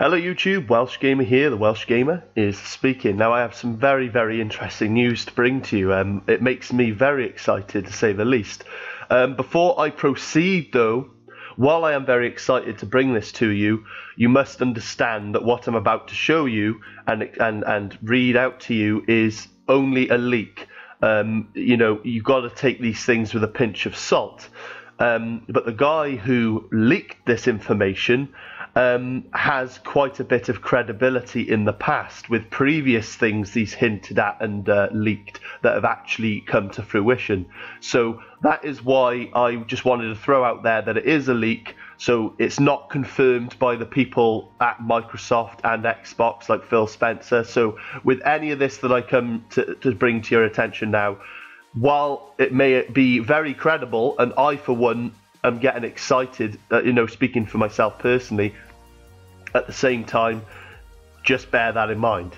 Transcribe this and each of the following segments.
Hello YouTube, Welsh Gamer here, the Welsh Gamer is speaking. Now I have some very, very interesting news to bring to you. Um, it makes me very excited to say the least. Um, before I proceed though, while I am very excited to bring this to you, you must understand that what I'm about to show you and, and, and read out to you is only a leak. Um, you know, you've got to take these things with a pinch of salt. Um, but the guy who leaked this information um, has quite a bit of credibility in the past with previous things he's hinted at and uh, leaked that have actually come to fruition. So that is why I just wanted to throw out there that it is a leak. So it's not confirmed by the people at Microsoft and Xbox like Phil Spencer. So with any of this that I come to, to bring to your attention now, while it may be very credible, and I for one I'm getting excited, uh, you know, speaking for myself personally. At the same time, just bear that in mind.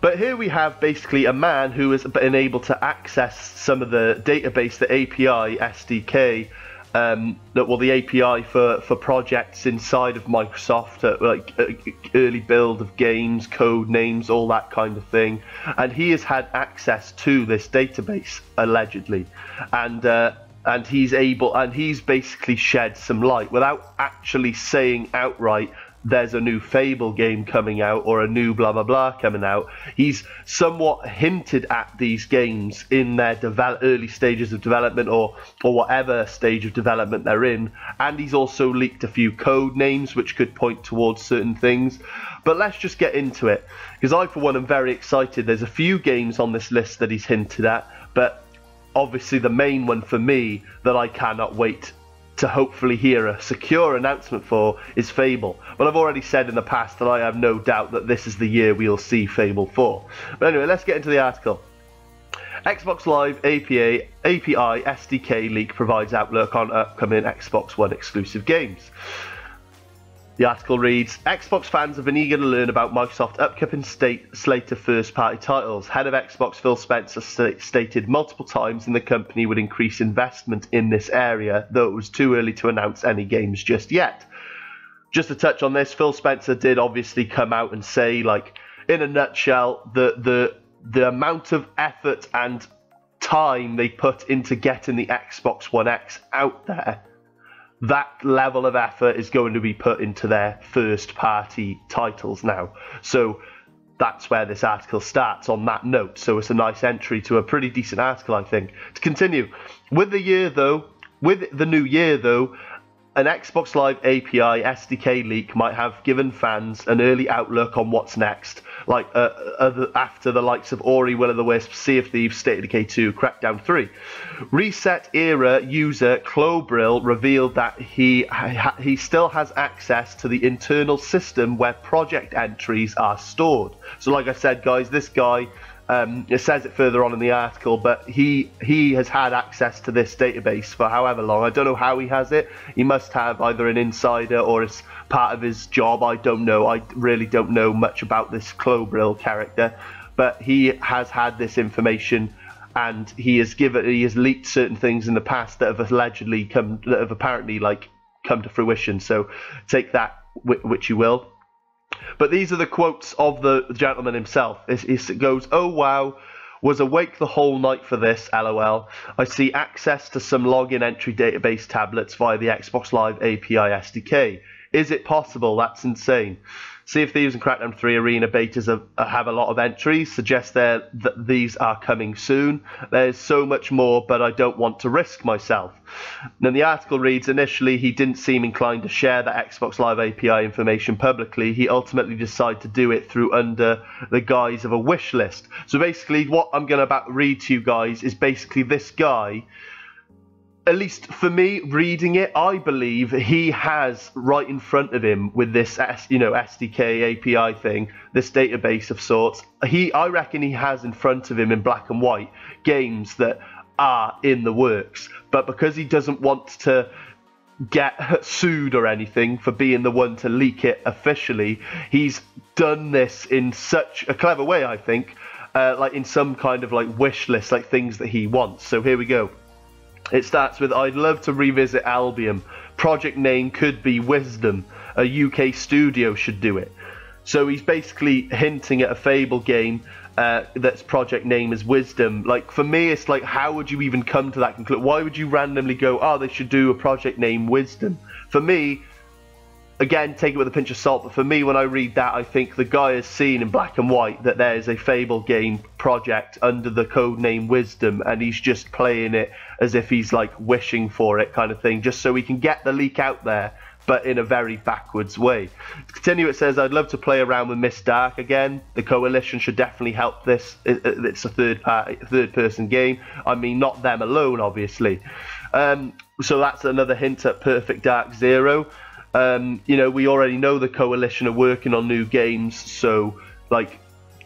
But here we have basically a man who has been able to access some of the database, the API SDK, um, that well, the API for, for projects inside of Microsoft, uh, like uh, early build of games, code names, all that kind of thing. And he has had access to this database allegedly, and uh, and he's able and he's basically shed some light without actually saying outright there's a new Fable game coming out or a new blah blah blah coming out. He's somewhat hinted at these games in their develop, early stages of development or or whatever stage of development they're in, and he's also leaked a few code names which could point towards certain things. But let's just get into it because I, for one, am very excited. There's a few games on this list that he's hinted at, but obviously the main one for me that I cannot wait to hopefully hear a secure announcement for is Fable. But I've already said in the past that I have no doubt that this is the year we'll see Fable 4. But anyway, let's get into the article. Xbox Live API, API SDK leak provides outlook on upcoming Xbox One exclusive games. The article reads Xbox fans have been eager to learn about Microsoft's upcoming state, slate of first party titles. Head of Xbox Phil Spencer st- stated multiple times in the company would increase investment in this area, though it was too early to announce any games just yet. Just to touch on this, Phil Spencer did obviously come out and say, like, in a nutshell, the the the amount of effort and time they put into getting the Xbox One X out there that level of effort is going to be put into their first party titles now. So that's where this article starts on that note. So it's a nice entry to a pretty decent article, I think. To continue, with the year though, with the new year though, an Xbox Live API SDK leak might have given fans an early outlook on what's next, like uh, uh, after the likes of Ori, Will of the Wisp, Sea of Thieves, State of Decay 2, Crackdown 3. ResetEra user Klobrille revealed that he he still has access to the internal system where project entries are stored. So, like I said, guys, this guy um, it says it further on in the article, but he he has had access to this database for however long. I don't know how he has it. He must have either an insider or it's part of his job. I don't know. I really don't know much about this Klobrille character, but he has had this information and he has given he has leaked certain things in the past that have allegedly come that have apparently like come to fruition. So take that which you will. But these are the quotes of the gentleman himself. It, goes, Oh wow, was awake the whole night for this, lol. I see access to some login entry database tablets via the Xbox Live API SDK. Is it possible? That's insane. Sea of Thieves and Crackdown 3 Arena betas have, have a lot of entries, suggest that these are coming soon. There's so much more, but I don't want to risk myself. then the article reads initially, he didn't seem inclined to share the Xbox Live API information publicly. He ultimately decided to do it through under the guise of a wish list. So basically, what I'm going to about read to you guys is basically this guy at least for me reading it i believe he has right in front of him with this you know sdk api thing this database of sorts. He i reckon he has in front of him in black and white games that are in the works. But because he doesn't want to get sued or anything for being the one to leak it officially he's done this in such a clever way i think uh, like in some kind of like wish list like things that he wants. So here we go it starts with I'd love to revisit Albion. project name could be Wisdom. A UK studio should do it. So he's basically hinting at a Fable game uh, that's project name is Wisdom. Like for me, it's like how would you even come to that conclusion? Why would you randomly go, oh, they should do a project name Wisdom? For me, again, take it with a pinch of salt. But for me, when I read that, I think the guy has seen in black and white that there is a Fable game project under the code name Wisdom, and he's just playing it as if he's like wishing for it, kind of thing, just so he can get the leak out there but in a very backwards way. To continue, it says, I'd love to play around with Miss Dark again. The Coalition should definitely help this. It's a third party, third person game. I mean, not them alone, obviously. Um, so that's another hint at Perfect Dark Zero. Um, you know, we already know the Coalition are working on new games, so, like,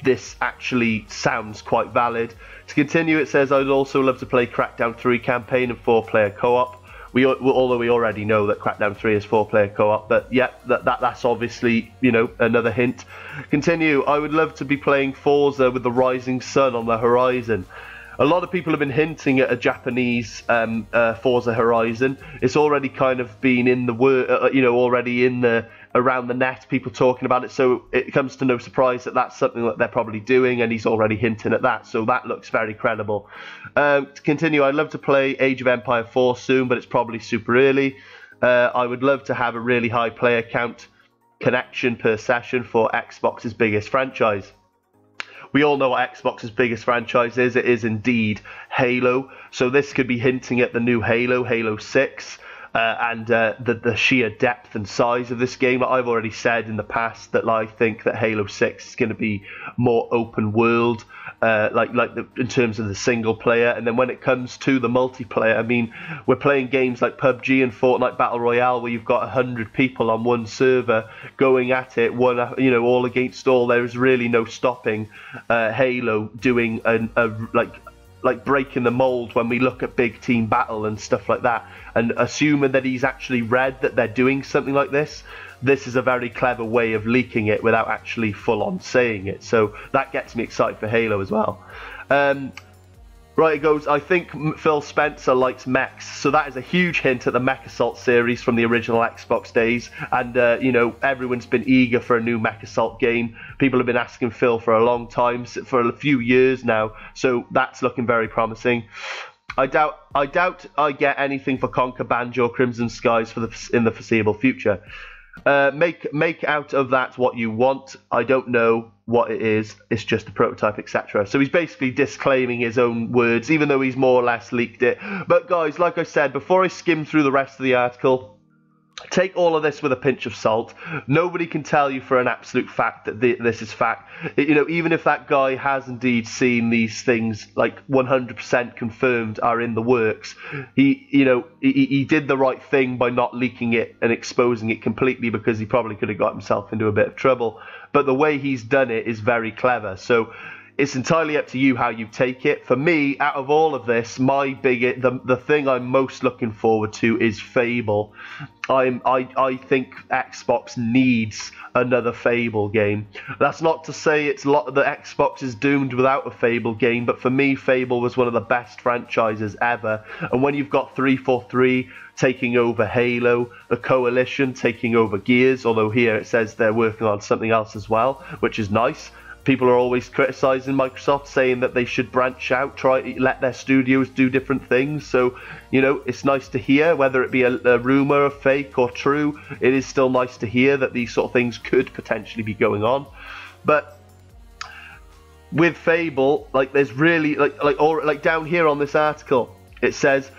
this actually sounds quite valid. To continue, it says, I'd also love to play Crackdown 3 campaign and four player co op we although we already know that Crackdown 3 is four player co-op, but yeah, that, that that's obviously you know another hint. Continue. I would love to be playing Forza with the rising sun on the horizon. A lot of people have been hinting at a Japanese um, uh, Forza Horizon. It's already kind of been in the word, uh, you know, already in the around the net, people talking about it. So it comes to no surprise that that's something that they're probably doing, and he's already hinting at that. So that looks very credible. Um, to continue, I'd love to play Age of Empire 4 soon, but it's probably super early. Uh, I would love to have a really high player count connection per session for Xbox's biggest franchise. We all know what Xbox's biggest franchise is. It is indeed Halo. So this could be hinting at the new Halo, Halo 6 uh, and uh, the the sheer depth and size of this game. I've already said in the past that I think that Halo Six is going to be more open world, uh, like like the, in terms of the single player. And then when it comes to the multiplayer, I mean, we're playing games like PUBG and Fortnite Battle Royale where you've got hundred people on one server going at it, one you know all against all. There is really no stopping uh, Halo doing an, a like like breaking the mold when we look at big team battle and stuff like that. And assuming that he's actually read that they're doing something like this this is a very clever way of leaking it without actually full on saying it. So that gets me excited for halo as well. Um, Right, it goes, I think Phil Spencer likes mechs. So that is a huge hint at the MechAssault series from the original Xbox days. And, uh, you know, everyone's been eager for a new MechAssault game. People have been asking Phil for a long time, for a few years now. So that's looking very promising. I doubt I doubt I get anything for Conker Banjo Crimson Skies for the in the foreseeable future. Uh, make make out of that what you want. I don't know what it is. It's just a prototype, etc. So he's basically disclaiming his own words, even though he's more or less leaked it. But guys, like I said, before I skim through the rest of the article, take all of this with a pinch of salt. Nobody can tell you for an absolute fact that this is fact. You know, even if that guy has indeed seen these things, like 100% confirmed, are in the works, he, you know, he, he did the right thing by not leaking it and exposing it completely because he probably could have got himself into a bit of trouble. But the way he's done it is very clever. So it's entirely up to you how you take it. For me, out of all of this, my big the the thing I'm most looking forward to is Fable. I'm I I think Xbox needs another Fable game. That's not to say it's lot the Xbox is doomed without a Fable game, but for me, Fable was one of the best franchises ever. And when you've got 343 taking over Halo, the Coalition taking over Gears, although here it says they're working on something else as well, which is nice people are always criticizing Microsoft, saying that they should branch out, try let their studios do different things. So, you know, it's nice to hear whether it be a, a rumor, a fake, or true. It is still nice to hear that these sort of things could potentially be going on. But with Fable, like there's really like like or like down here on this article, it says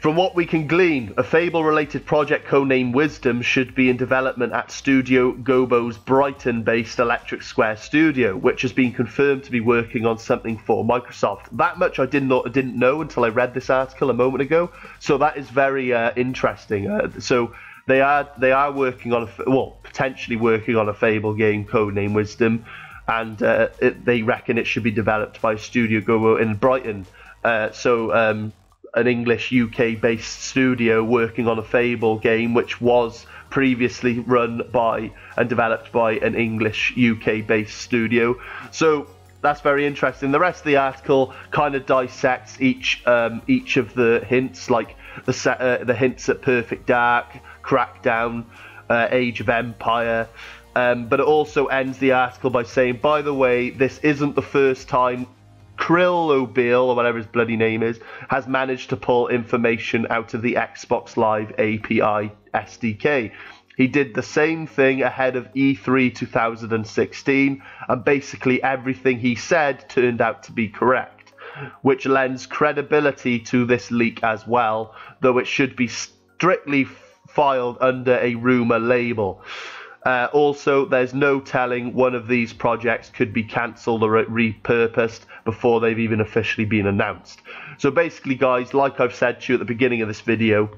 from what we can glean, a Fable related project codenamed Wisdom should be in development at Studio Gobo's Brighton based Electric Square studio, which has been confirmed to be working on something for Microsoft. That much I didn't know, didn't know until I read this article a moment ago, so that is very uh, interesting. Uh, so they are they are working on a well potentially working on a Fable game codenamed Wisdom, and uh, it, they reckon it should be developed by Studio Gobo in Brighton. Uh, so um, an English UK based studio working on a Fable game, which was previously run by and developed by an English UK based studio. So that's very interesting. The rest of the article kind of dissects each um, each of the hints, like the set, uh, the hints at Perfect Dark, Crackdown, uh, Age of Empire. Um, but it also ends the article by saying, by the way, this isn't the first time Krill O'Beal, or whatever his bloody name is, has managed to pull information out of the Xbox Live API SDK. He did the same thing ahead of E3 2016, and basically everything he said turned out to be correct, which lends credibility to this leak as well, though it should be strictly filed under a rumor label. Uh, also, there's no telling one of these projects could be cancelled or repurposed before they've even officially been announced. So basically, guys, like I've said to you at the beginning of this video,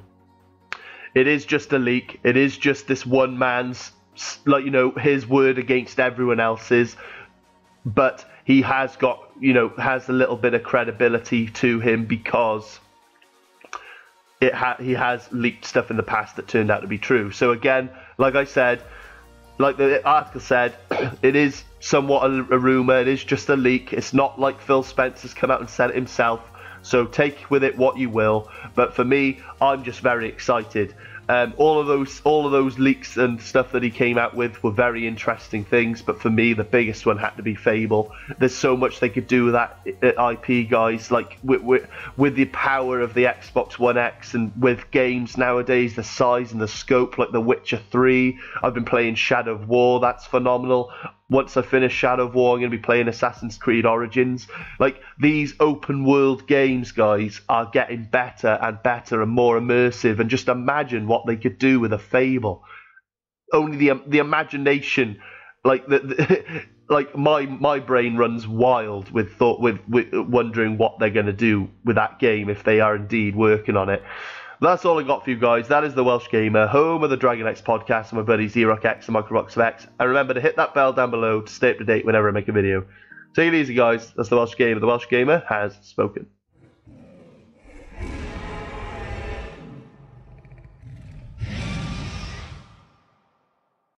it is just a leak. It is just this one man's, like, you know, his word against everyone else's. But he has got, you know, has a little bit of credibility to him because it ha- he has leaked stuff in the past that turned out to be true. So again, like I said, like the article said, it is somewhat a, a rumor. It is just a leak. It's not like Phil Spencer's come out and said it himself. So take with it what you will. But for me, I'm just very excited. Um, all of those, all of those leaks and stuff that he came out with were very interesting things. But for me, the biggest one had to be Fable. There's so much they could do with that uh, IP, guys. Like with, with, with the power of the Xbox One X and with games nowadays, the size and the scope, like The Witcher 3. I've been playing Shadow of War. That's phenomenal once I finish Shadow of War, I'm going to be playing Assassin's Creed Origins. Like, these open world games, guys, are getting better and better and more immersive. And just imagine what they could do with a Fable. Only the the imagination, like the, the like my my brain runs wild with thought with, with wondering what they're going to do with that game if they are indeed working on it. That's all I got for you guys. That is the Welsh Gamer, home of the Dragon X podcast, and my buddy Erok X and Microbox of X. And remember to hit that bell down below to stay up to date whenever I make a video. Take it easy, guys. That's the Welsh Gamer. The Welsh Gamer has spoken.